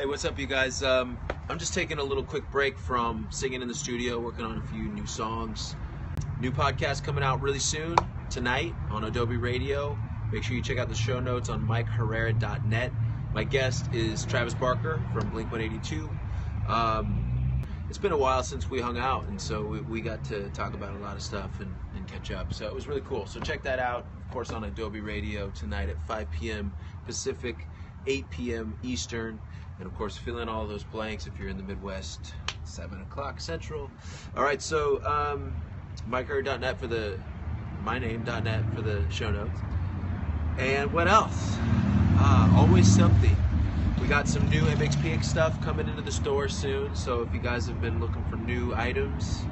Hey, what's up, you guys? Um, I'm just taking a little quick break from singing in the studio, working on a few new songs. New podcast coming out really soon tonight on Idobi Radio. Make sure you check out the show notes on MikeHerrera.net. My guest is Travis Barker from Blink 182. Um, it's been a while since we hung out, and so we, we got to talk about a lot of stuff and, and catch up. So it was really cool. So check that out, of course, on Idobi Radio tonight at 5 p.m. Pacific, 8 p.m. Eastern. And of course, fill in all those blanks if you're in the Midwest, 7 o'clock Central. All right, so um, MikeHerrera.net for the, my name.net for the show notes. And what else? Uh, always something. We got some new MXPX stuff coming into the store soon. So if you guys have been looking for new items,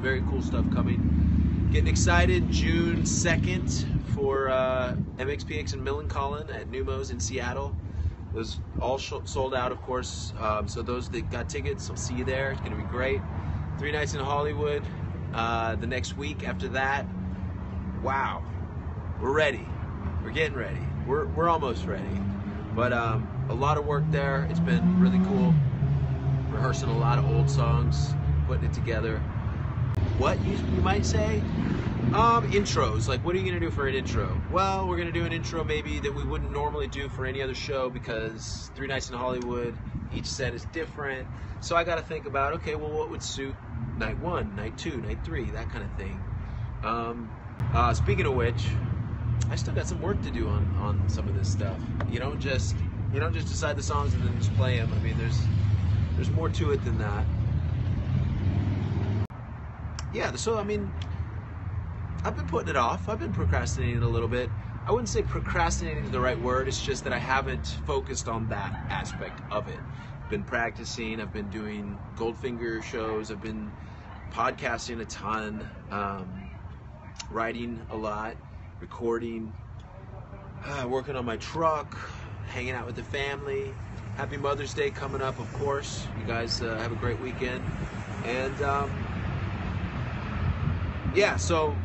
very cool stuff coming. Getting excited. June 2nd for uh, MXPX and Millencolin at Neumos in Seattle. Those all sh- sold out, of course. Um, so those that got tickets, I'll see you there. It's gonna be great. Three nights in Hollywood. Uh, the next week after that. Wow, we're ready. We're getting ready. We're we're almost ready. But um, a lot of work there. It's been really cool. Rehearsing a lot of old songs, putting it together. What you, you might say? Um, intros. Like, what are you gonna do for an intro? Well, we're gonna do an intro maybe that we wouldn't normally do for any other show because Three Nights in Hollywood, each set is different. So I got to think about, okay, well, what would suit night one, night two, night three, that kind of thing. Um, uh, speaking of which, I still got some work to do on on some of this stuff. You don't just you don't just decide the songs and then just play them. I mean, there's there's more to it than that. Yeah, so I mean, I've been putting it off. I've been procrastinating a little bit. I wouldn't say procrastinating is the right word. It's just that I haven't focused on that aspect of it. Been practicing. I've been doing Goldfinger shows. I've been podcasting a ton, um, writing a lot, recording, uh, working on my truck, hanging out with the family. Happy Mother's Day coming up, of course. You guys uh, have a great weekend. And um, yeah, so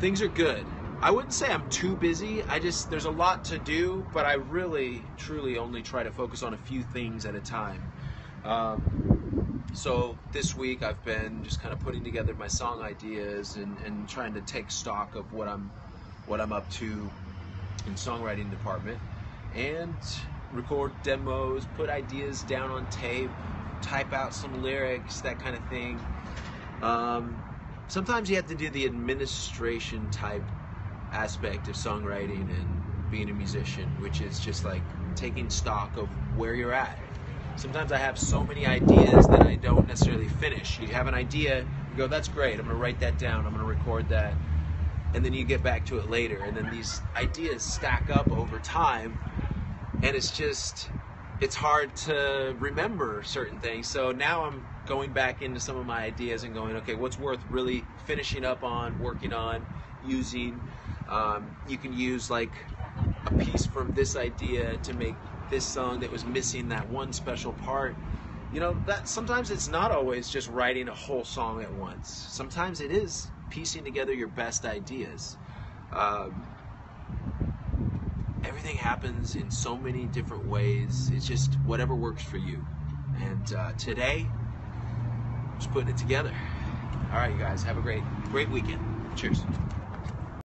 things are good. I wouldn't say I'm too busy. I just, there's a lot to do, but I really, truly only try to focus on a few things at a time. Um, so this week I've been just kind of putting together my song ideas and, and trying to take stock of what I'm what I'm up to in songwriting department and record demos, put ideas down on tape, type out some lyrics, that kind of thing. Um, sometimes you have to do the administration type aspect of songwriting and being a musician, which is just like taking stock of where you're at. Sometimes I have so many ideas that I don't necessarily finish. You have an idea, you go, that's great, I'm gonna write that down, I'm gonna record that, and then you get back to it later. And then these ideas stack up over time, and it's just, it's hard to remember certain things. So now I'm going back into some of my ideas and going, okay, what's worth really finishing up on, working on, using. Um, you can use like a piece from this idea to make this song that was missing that one special part. You know, that sometimes it's not always just writing a whole song at once. Sometimes it is piecing together your best ideas. Um, everything happens in so many different ways. It's just whatever works for you. And uh, today, just putting it together. All right, you guys, have a great, great weekend. Cheers.